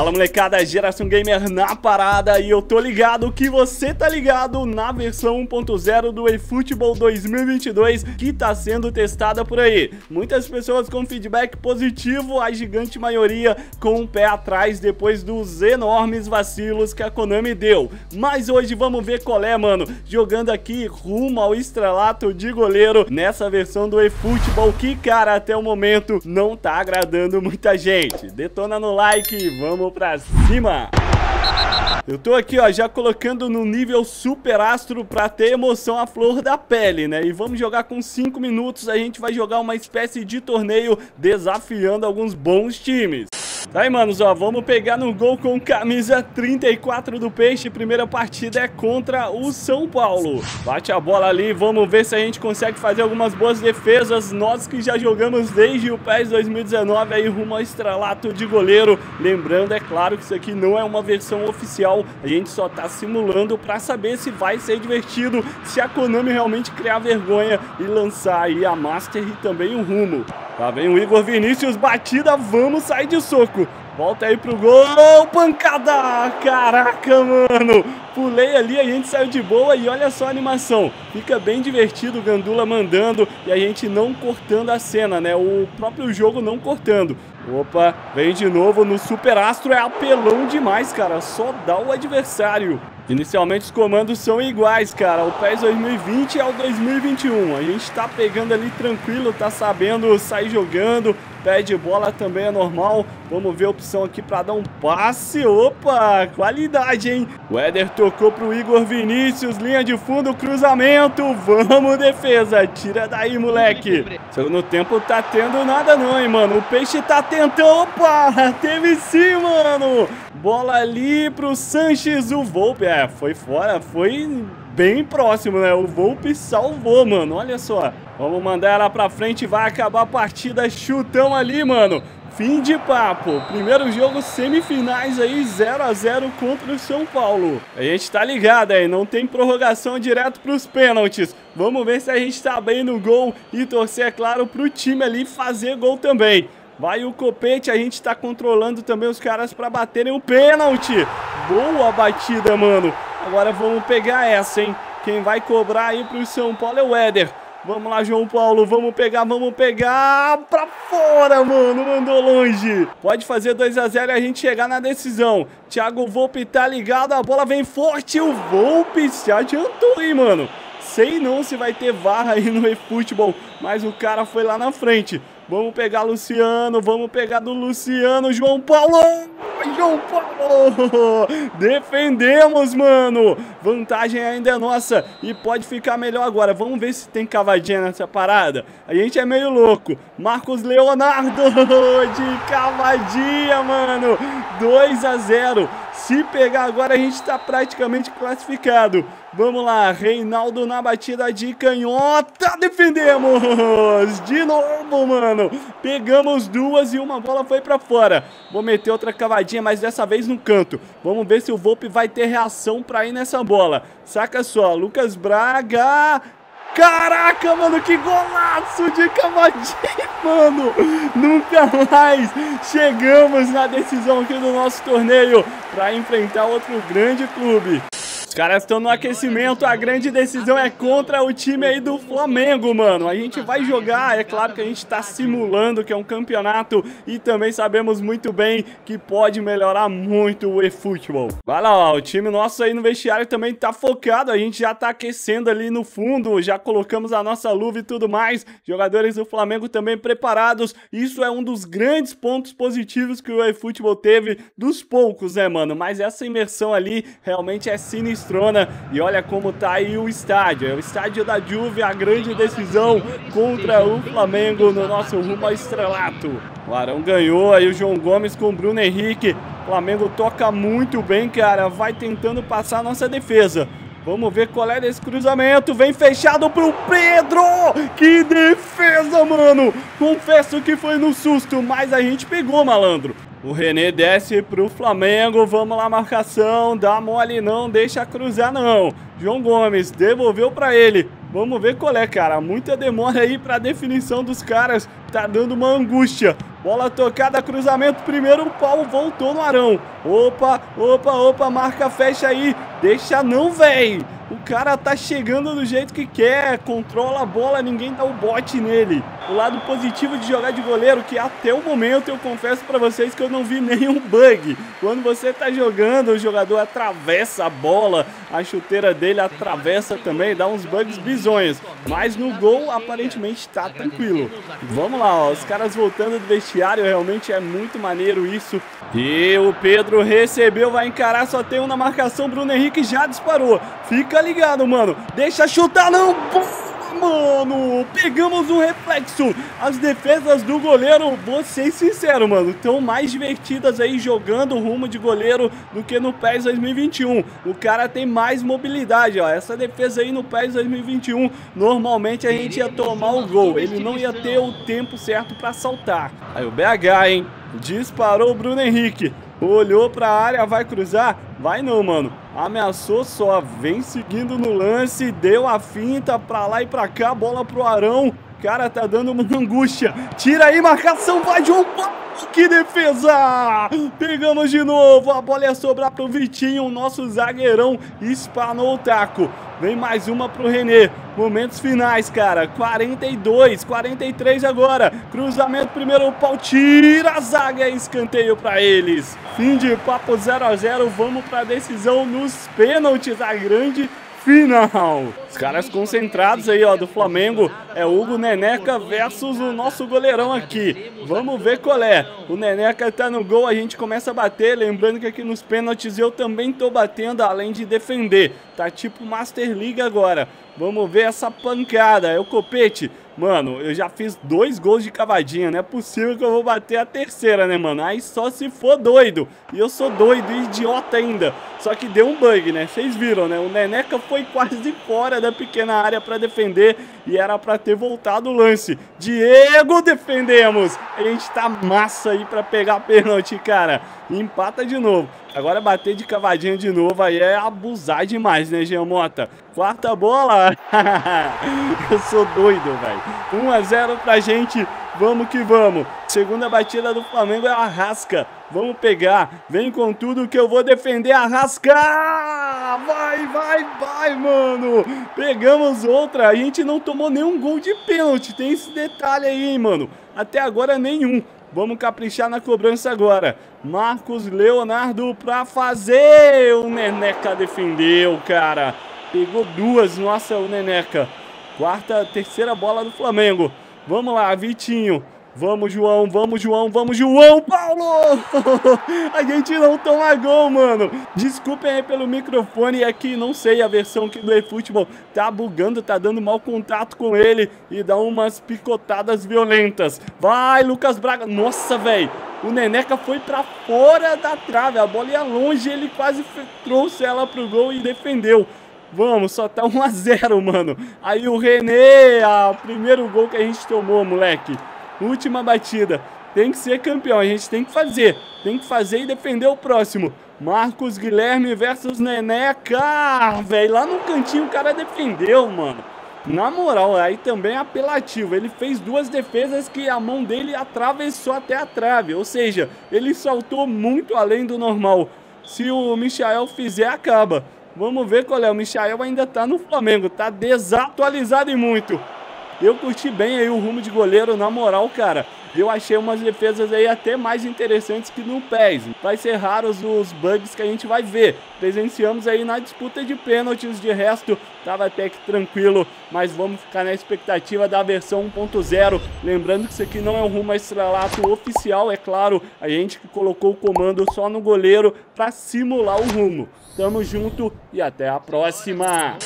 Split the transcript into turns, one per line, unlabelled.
Fala molecada, Geração Gamer na parada e eu tô ligado que você tá ligado na versão 1.0 do eFootball 2022 que tá sendo testada por aí. Muitas pessoas com feedback positivo, a gigante maioria com o um pé atrás depois dos enormes vacilos que a Konami deu. Mas hoje vamos ver qual é, mano, jogando aqui rumo ao estrelato de goleiro nessa versão do eFootball que, cara, até o momento não tá agradando muita gente. Detona no like vamos vamos pra cima! Eu tô aqui, ó, já colocando no nível super astro pra ter emoção à flor da pele, né? E vamos jogar com 5 minutos, a gente vai jogar uma espécie de torneio desafiando alguns bons times. Tá aí, manos, ó, vamos pegar no gol com camisa 34 do Peixe. Primeira partida é contra o São Paulo. Bate a bola ali, vamos ver se a gente consegue fazer algumas boas defesas. Nós que já jogamos desde o PES 2019 aí rumo ao estrelato de goleiro. Lembrando, é claro que isso aqui não é uma versão oficial. A gente só tá simulando pra saber se vai ser divertido, se a Konami realmente criar vergonha e lançar aí a Master e também o rumo. Lá vem o Igor Vinícius, batida, vamos sair de soco. Volta aí pro gol, pancada! Caraca, mano! Pulei ali, a gente saiu de boa e olha só a animação. Fica bem divertido o Gandula mandando e a gente não cortando a cena, né? O próprio jogo não cortando. Opa, vem de novo no Super Astro, é apelão demais, cara. Só dá o adversário. Inicialmente os comandos são iguais, cara. O PES 2020 é o 2021. A gente tá pegando ali tranquilo, tá sabendo sair jogando. Pé de bola também é normal. Vamos ver a opção aqui para dar um passe. Opa, qualidade, hein? O Éder tocou pro Igor Vinícius. Linha de fundo, cruzamento. Vamos, defesa. Tira daí, moleque. Segundo tempo tá tendo nada não, hein, mano. O Peixe tá tentando. Opa, teve sim, mano. Bola ali pro Sanches, o Volpe. É, foi fora, foi bem próximo, né? O Volpe salvou, mano. Olha só. Vamos mandar ela pra frente, vai acabar a partida. Chutão ali, mano. Fim de papo. Primeiro jogo semifinais aí, 0 a 0 contra o São Paulo. A gente tá ligado aí, não tem prorrogação direto pros pênaltis. Vamos ver se a gente tá bem no gol e torcer, é claro, pro time ali fazer gol também. Vai o copete, a gente tá controlando também os caras para baterem o pênalti. Boa batida, mano. Agora vamos pegar essa, hein? Quem vai cobrar aí pro São Paulo é o Éder. Vamos lá, João Paulo, vamos pegar, vamos pegar pra fora, mano, mandou longe. Pode fazer 2 a 0 e a gente chegar na decisão. Thiago Volpe tá ligado, a bola vem forte, o Volpe se adiantou, hein, mano. Sei não se vai ter varra aí no eFootball, mas o cara foi lá na frente. Vamos pegar Luciano, vamos pegar do Luciano, João Paulo! João Paulo! Defendemos, mano! Vantagem ainda é nossa e pode ficar melhor agora. Vamos ver se tem cavadinha nessa parada. A gente é meio louco. Marcos Leonardo de cavadinha, mano! 2 a 0. Se pegar agora, a gente está praticamente classificado. Vamos lá, Reinaldo na batida de canhota. Defendemos! De novo, mano. Pegamos duas e uma bola foi para fora. Vou meter outra cavadinha, mas dessa vez no canto. Vamos ver se o Volpe vai ter reação para ir nessa bola. Saca só, Lucas Braga Caraca, mano, que golaço de cavadinha, mano! Nunca mais chegamos na decisão aqui do nosso torneio para enfrentar outro grande clube. Os caras estão no aquecimento, a grande decisão é contra o time aí do Flamengo, mano. A gente vai jogar, é claro que a gente tá simulando que é um campeonato e também sabemos muito bem que pode melhorar muito o eFootball. Vai lá, ó, o time nosso aí no vestiário também tá focado, a gente já tá aquecendo ali no fundo, já colocamos a nossa luva e tudo mais. Jogadores do Flamengo também preparados, isso é um dos grandes pontos positivos que o eFootball teve, dos poucos, né, mano? Mas essa imersão ali realmente é sinistra Mistrona. E olha como tá aí o estádio. É o estádio da Juve, a grande decisão contra o Flamengo no nosso rumo ao estrelato. O Arão ganhou, aí o João Gomes com o Bruno Henrique. O Flamengo toca muito bem, cara. Vai tentando passar a nossa defesa. Vamos ver qual é desse cruzamento. Vem fechado pro Pedro. Que defesa, mano. Confesso que foi no susto, mas a gente pegou, malandro. O René desce pro Flamengo. Vamos lá, marcação. Dá mole não, deixa cruzar não. João Gomes devolveu para ele. Vamos ver qual é, cara. Muita demora aí pra definição dos caras. Tá dando uma angústia. Bola tocada, cruzamento, primeiro o pau voltou no Arão. Opa, opa, opa, marca, fecha aí. Deixa não, véi. O cara tá chegando do jeito que quer, controla a bola, ninguém dá o bote nele. O lado positivo de jogar de goleiro, que até o momento eu confesso para vocês que eu não vi nenhum bug. Quando você tá jogando, o jogador atravessa a bola, a chuteira dele atravessa também, dá uns bugs bizonhos. Mas no gol, aparentemente tá tranquilo. Vamos lá, ó, os caras voltando do vestiário, realmente é muito maneiro isso. E o Pedro recebeu, vai encarar, só tem um na marcação, Bruno Henrique já disparou. Fica ligado, mano. Deixa chutar, não. Mano, pegamos um reflexo. As defesas do goleiro, vou ser sincero, mano, estão mais divertidas aí jogando rumo de goleiro do que no PES 2021. O cara tem mais mobilidade, ó. Essa defesa aí no PES 2021, normalmente a gente ia tomar o gol. Ele não ia ter o tempo certo para saltar. Aí o BH, hein? Disparou o Bruno Henrique. Olhou para a área, vai cruzar? Vai não, mano. Ameaçou só, vem seguindo no lance, deu a finta pra lá e pra cá, bola pro Arão. Cara, tá dando uma angústia. Tira aí, marcação, vai João Paulo. Que defesa! Pegamos de novo, a bola ia sobrar pro Vitinho, o nosso zagueirão espanou o taco. Vem mais uma pro René. Momentos finais, cara. 42, 43 agora. Cruzamento, primeiro pau, tira a zaga e escanteio para eles. Fim de papo 0 a 0 Vamos para a decisão nos pênaltis. A grande final. Os caras concentrados aí, ó, do Flamengo. É Hugo Neneca versus o nosso goleirão aqui. Vamos ver qual é. O Neneca tá no gol, a gente começa a bater. Lembrando que aqui nos pênaltis eu também tô batendo, além de defender. Tá tipo Master League agora. Vamos ver essa pancada. É o Copete. Mano, eu já fiz dois gols de cavadinha. Não é possível que eu vou bater a terceira, né, mano? Aí só se for doido. E eu sou doido e idiota ainda. Só que deu um bug, né? Vocês viram, né? O Neneca foi quase fora da pequena área para defender. E era para ter voltado o lance. Diego, defendemos. A gente tá massa aí para pegar pênalti, cara. Empata de novo. Agora bater de cavadinha de novo aí é abusar demais, né, Geomota? Quarta bola. Eu sou doido, velho. 1 a 0 pra gente. Vamos que vamos. Segunda batida do Flamengo é a Rasca. Vamos pegar. Vem com tudo que eu vou defender a Rasca. Vai, vai, vai, mano. Pegamos outra. A gente não tomou nenhum gol de pênalti. Tem esse detalhe aí, hein, mano. Até agora nenhum. Vamos caprichar na cobrança agora. Marcos Leonardo pra fazer. O Neneca defendeu, cara. Pegou duas, nossa, o Neneca. Quarta, terceira bola do Flamengo. Vamos lá, Vitinho. Vamos, João, vamos, João, vamos, João Paulo! a gente não toma gol, mano. Desculpem aí pelo microfone, aqui não sei, a versão aqui do eFootball tá bugando, tá dando mau contato com ele e dá umas picotadas violentas. Vai, Lucas Braga. Nossa, velho. O Neneca foi pra fora da trave, a bola ia longe, ele quase trouxe ela pro gol e defendeu. Vamos, só tá 1 a 0 mano. Aí o René, a primeiro gol que a gente tomou, moleque. Última batida. Tem que ser campeão, a gente tem que fazer. Tem que fazer e defender o próximo. Marcos Guilherme versus Neneca. Velho, lá no cantinho o cara defendeu, mano. Na moral, aí também é apelativo. Ele fez duas defesas que a mão dele atravessou até a trave. Ou seja, ele saltou muito além do normal. Se o Michael fizer, acaba. Vamos ver qual é. O Michael ainda tá no Flamengo. Tá desatualizado e muito. Eu curti bem aí o rumo de goleiro, na moral, cara. Eu achei umas defesas aí até mais interessantes que no PES. Vai ser raros os bugs que a gente vai ver. Presenciamos aí na disputa de pênaltis, de resto tava até que tranquilo, mas vamos ficar na expectativa da versão 1.0. Lembrando que isso aqui não é um rumo estrelato oficial, é claro, a gente que colocou o comando só no goleiro para simular o rumo. Tamo junto e até a próxima!